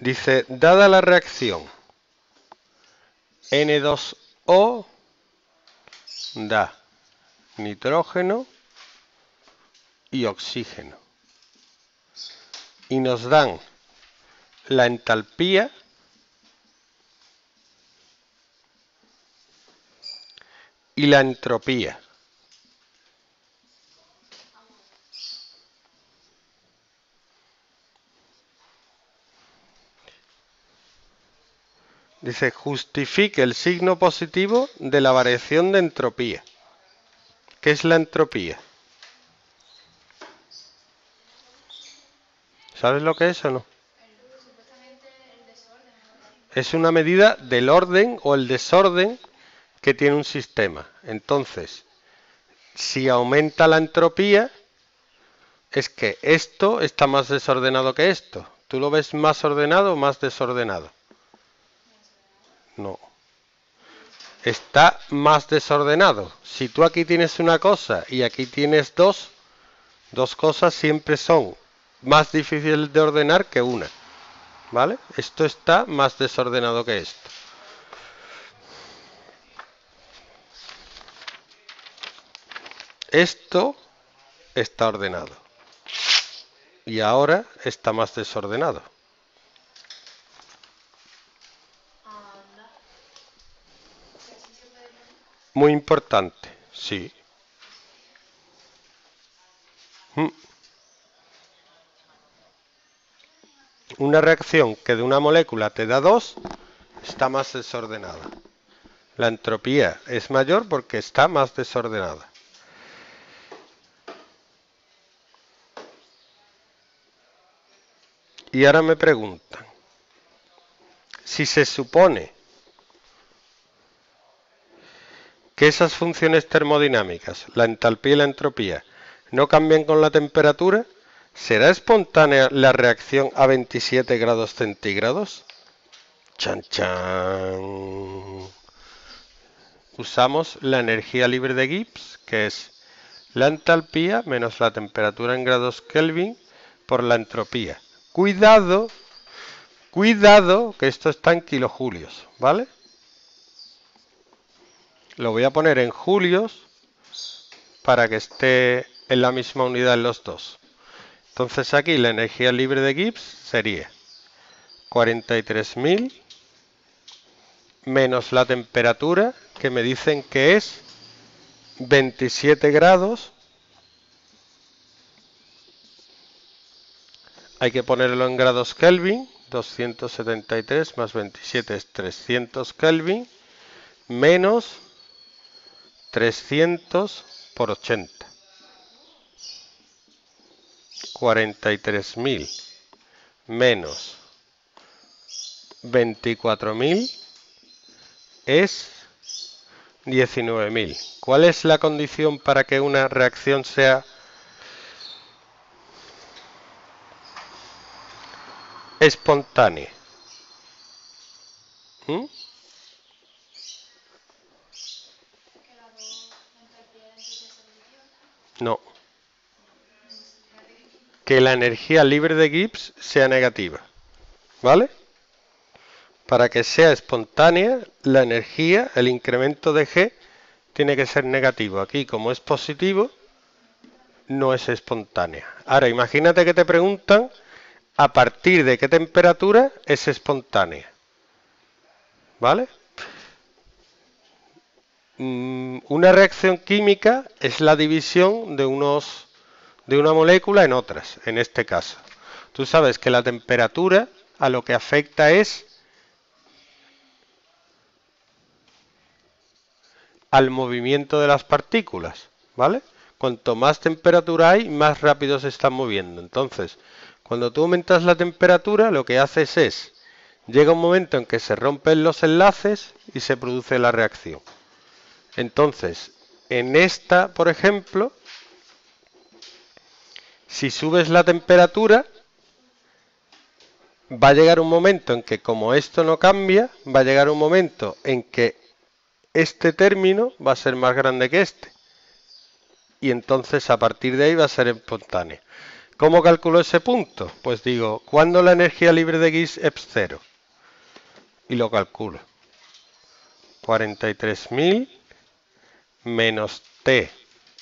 Dice, dada la reacción N2O da nitrógeno y oxígeno. Y nos dan la entalpía y la entropía. Dice, justifique el signo positivo de la variación de entropía. ¿Qué es la entropía? ¿Sabes lo que es o no? Es una medida del orden o el desorden que tiene un sistema. Entonces, si aumenta la entropía, es que esto está más desordenado que esto. ¿Tú lo ves más ordenado o más desordenado? No. Está más desordenado. Si tú aquí tienes una cosa y aquí tienes dos, dos cosas siempre son más difíciles de ordenar que una. ¿Vale? Esto está más desordenado que esto. Esto está ordenado. Y ahora está más desordenado. Muy importante, sí. Mm. Una reacción que de una molécula te da dos está más desordenada. La entropía es mayor porque está más desordenada. Y ahora me preguntan, si se supone que esas funciones termodinámicas, la entalpía y la entropía, no cambian con la temperatura, ¿será espontánea la reacción a 27 grados centígrados? Chan chan. Usamos la energía libre de Gibbs, que es la entalpía menos la temperatura en grados Kelvin por la entropía. Cuidado, cuidado, que esto está en kilojulios, ¿vale? Lo voy a poner en julios para que esté en la misma unidad en los dos. Entonces aquí la energía libre de Gibbs sería 43.000 menos la temperatura que me dicen que es 27 grados. Hay que ponerlo en grados Kelvin. 273 más 27 es 300 Kelvin menos 300 por 80. 43.000 menos 24.000 es 19.000. ¿Cuál es la condición para que una reacción sea espontánea? ¿Mm? No. Que la energía libre de Gibbs sea negativa. ¿Vale? Para que sea espontánea, la energía, el incremento de G, tiene que ser negativo. Aquí, como es positivo, no es espontánea. Ahora, imagínate que te preguntan a partir de qué temperatura es espontánea. ¿Vale? Mm, una reacción química es la división de, unos, de una molécula en otras, en este caso. Tú sabes que la temperatura a lo que afecta es al movimiento de las partículas, ¿vale? Cuanto más temperatura hay, más rápido se están moviendo. Entonces, cuando tú aumentas la temperatura, lo que haces es, llega un momento en que se rompen los enlaces y se produce la reacción. Entonces, en esta, por ejemplo, si subes la temperatura, va a llegar un momento en que como esto no cambia, va a llegar un momento en que este término va a ser más grande que este. Y entonces a partir de ahí va a ser espontáneo. ¿Cómo calculo ese punto? Pues digo, ¿cuándo la energía libre de Gibbs es cero? Y lo calculo. 43.000 menos T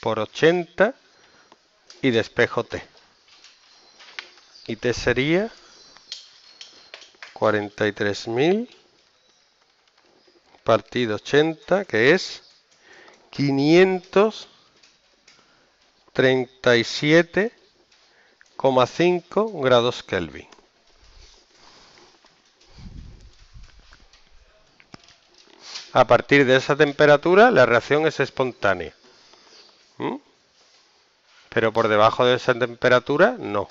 por 80 y despejo T. Y T sería 43.000 partido 80, que es 537,5 grados Kelvin. A partir de esa temperatura la reacción es espontánea. ¿Mm? Pero por debajo de esa temperatura no.